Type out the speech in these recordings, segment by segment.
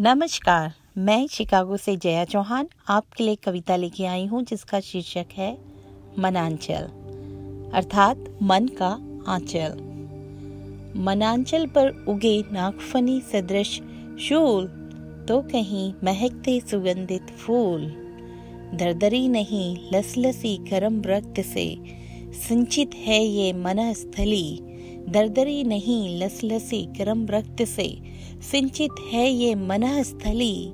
नमस्कार, मैं शिकागो से जया चौहान आपके लिए कविता लेके आई हूँ, जिसका शीर्षक है, मनांचल। अर्थात, मन का आंचल। मनांचल पर उगे नागफनी सदृश शूल तो कहीं महकते सुगंधित फूल। दरदरी नहीं लसलसी करम रक्त से, सिंचित है ये मनस्थली। दरदरी नहीं, लसलसी गर्म रक्त से। सिंचित है ये मनः स्थली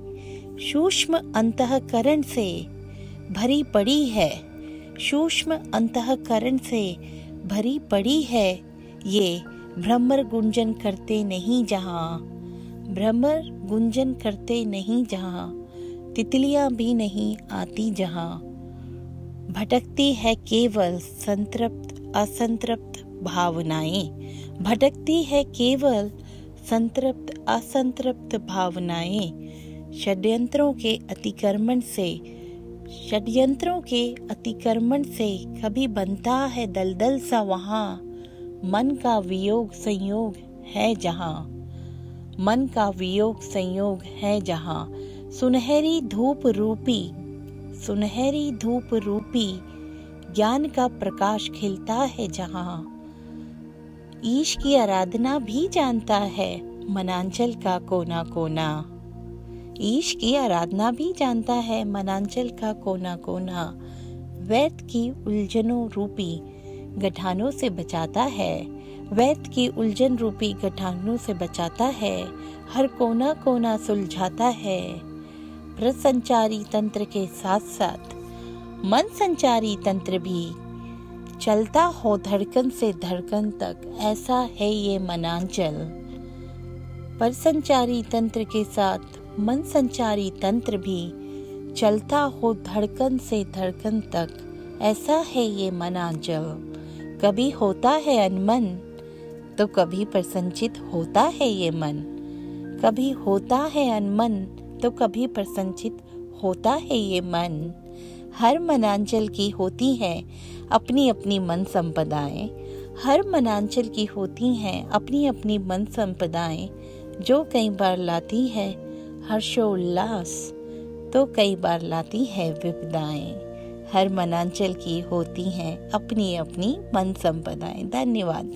सूक्ष्म अंतकरण से। भरी पड़ी है, सूक्ष्म अंतकरण से भरी पड़ी है ये। भ्रमर गुंजन करते नहीं जहाँ, भ्रमर गुंजन करते नहीं जहाँ। तितलियाँ भी नहीं आती जहाँ। भटकती है केवल संतृप्त असंतृप्त भावनाएँ। भटकती है केवल संतृप्त, असंतृप्त भावनाएँ। षड्यंत्रों के अतिक्रमण से, षड्यंत्रों के अतिक्रमण से कभी बनता है दलदल सा वहाँ। मन का वियोग संयोग है जहाँ। मन का वियोग संयोग है जहाँ। सुनहरी धूप रूपी, सुनहरी धूप रूपी ज्ञान का प्रकाश खिलता है जहाँ। ईश की आराधना भी जानता है, मनांचल का कोना कोना ईश की आराधना भी जानता है, मनांचल का कोना कोना वैद की उलझनों रूपी गठानों से बचाता है। वैद की उलझन रूपी गठानों से बचाता है। हर कोना कोना सुलझाता है। प्रसंचारी तंत्र के साथ साथ मन संचारी तंत्र भी। चलता हो धड़कन से धड़कन तक, ऐसा है ये मनांचल। पर संचारी तंत्र के साथ मन संचारी तंत्र भी, चलता हो धड़कन से धड़कन तक, ऐसा है ये मनांचल। कभी होता है अनमन तो कभी प्रसंचित होता है ये मन। कभी होता है अनमन तो कभी प्रसंचित होता है ये मन। हर मनांचल की होती है अपनी अपनी मन संपदाएँ हर मनांचल की होती हैं अपनी अपनी मन संपदाएँ जो कई बार लाती है हर्षोल्लास तो कई बार लाती है विपदाएँ। हर मनांचल की होती हैं अपनी अपनी मन संपदाएँ धन्यवाद।